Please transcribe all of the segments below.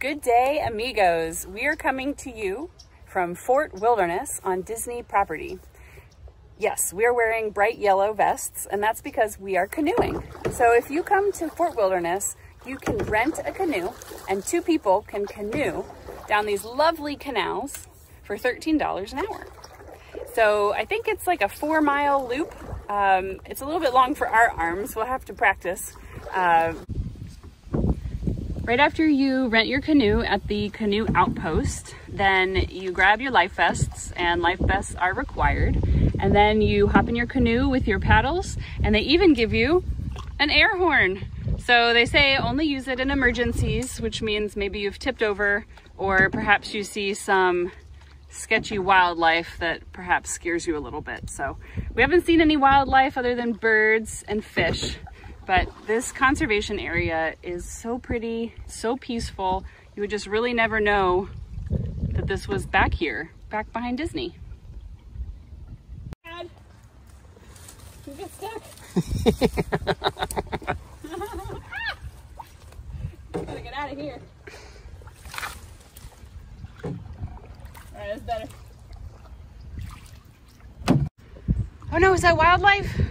Good day, amigos. We are coming to you from Fort Wilderness on Disney property. Yes, we are wearing bright yellow vests, and that's because we are canoeing. So if you come to Fort Wilderness, you can rent a canoe, and two people can canoe down these lovely canals for $13 an hour. So I think it's like a four mile loop. Um, it's a little bit long for our arms. We'll have to practice. Uh, Right after you rent your canoe at the canoe outpost, then you grab your life vests, and life vests are required. And then you hop in your canoe with your paddles, and they even give you an air horn. So they say only use it in emergencies, which means maybe you've tipped over, or perhaps you see some sketchy wildlife that perhaps scares you a little bit. So we haven't seen any wildlife other than birds and fish. But this conservation area is so pretty, so peaceful. You would just really never know that this was back here, back behind Disney. Dad, you get stuck. Gotta get out of here. All right, that's better. Oh no, is that wildlife?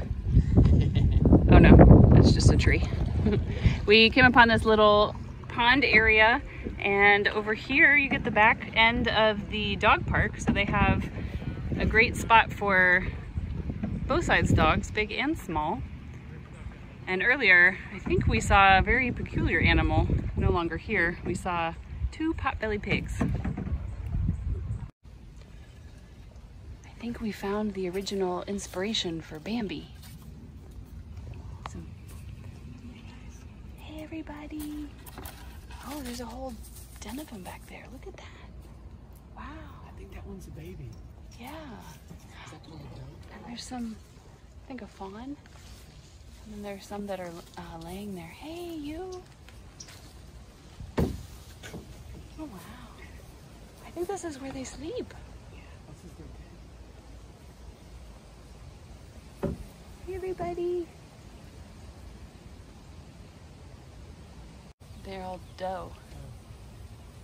Tree. we came upon this little pond area and over here you get the back end of the dog park. So they have a great spot for both sides dogs, big and small. And earlier, I think we saw a very peculiar animal, no longer here. We saw two potbelly pigs. I think we found the original inspiration for Bambi. Everybody. Oh, there's a whole den of them back there. Look at that. Wow. I think that one's a baby. Yeah. And there's some, I think a fawn. And then there's some that are uh, laying there. Hey, you. Oh, wow. I think this is where they sleep. Yeah, this is their den. Hey, everybody. They're all doe.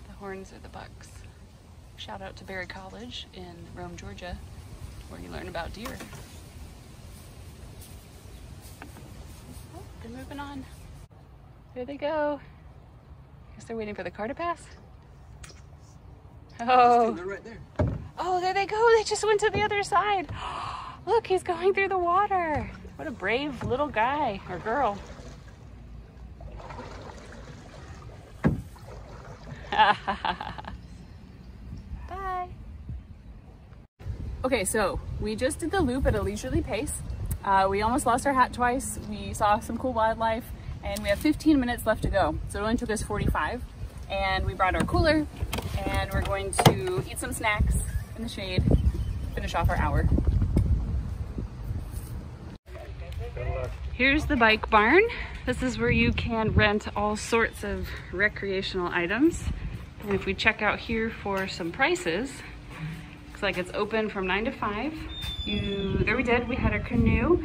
The horns are the bucks. Shout out to Berry College in Rome, Georgia, where you learn about deer. Oh, they're moving on. There they go. Guess they're waiting for the car to pass. Oh. They're right there. Oh, there they go. They just went to the other side. Look, he's going through the water. What a brave little guy or girl. Bye. Okay, so we just did the loop at a leisurely pace. Uh, we almost lost our hat twice. We saw some cool wildlife and we have 15 minutes left to go. So it only took us 45 and we brought our cooler and we're going to eat some snacks in the shade, finish off our hour. Here's the bike barn. This is where you can rent all sorts of recreational items. And if we check out here for some prices, looks like it's open from nine to five. You, there we did, we had a canoe,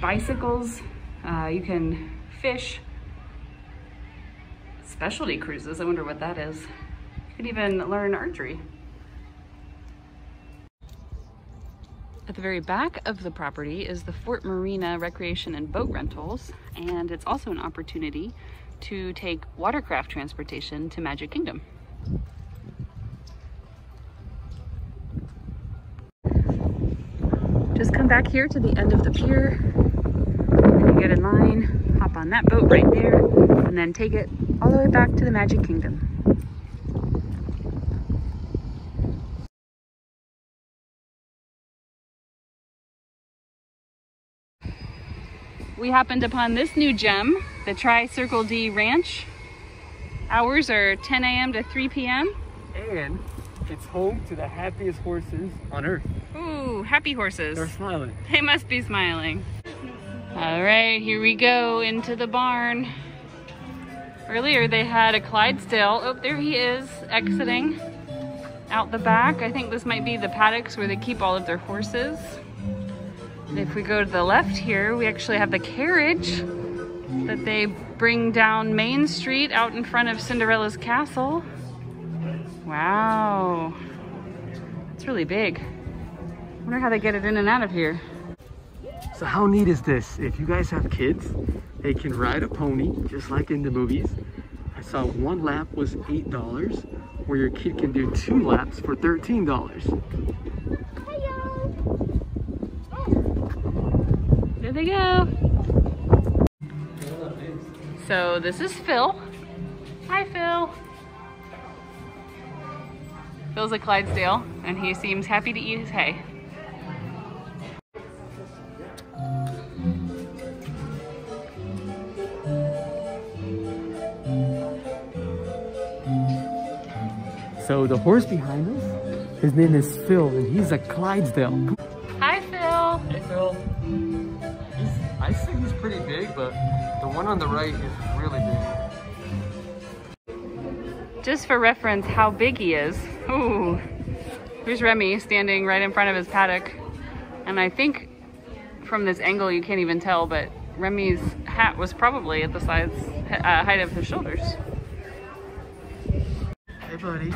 bicycles, uh, you can fish, specialty cruises, I wonder what that is. You can even learn archery. At the very back of the property is the Fort Marina Recreation and Boat Rentals, and it's also an opportunity to take watercraft transportation to Magic Kingdom. Just come back here to the end of the pier, and get in line, hop on that boat right there, and then take it all the way back to the Magic Kingdom. we happened upon this new gem, the Tri-Circle D Ranch. Hours are 10 a.m. to 3 p.m. And it's home to the happiest horses on earth. Ooh, happy horses. They're smiling. They must be smiling. All right, here we go into the barn. Earlier they had a Clydesdale. Oh, there he is, exiting out the back. I think this might be the paddocks where they keep all of their horses. If we go to the left here, we actually have the carriage that they bring down Main Street out in front of Cinderella's castle. Wow. It's really big. wonder how they get it in and out of here. So how neat is this? If you guys have kids, they can ride a pony just like in the movies. I saw one lap was $8 where your kid can do two laps for $13. There they go. So this is Phil. Hi, Phil. Phil's a Clydesdale, and he seems happy to eat his hay. So the horse behind us, his name is Phil, and he's a Clydesdale. Hi, Phil. Hey, Phil. He's, I think he's pretty big, but the one on the right is really big. Just for reference how big he is. Ooh. Here's Remy standing right in front of his paddock. And I think from this angle you can't even tell, but Remy's hat was probably at the size, uh, height of his shoulders. Hey, buddy.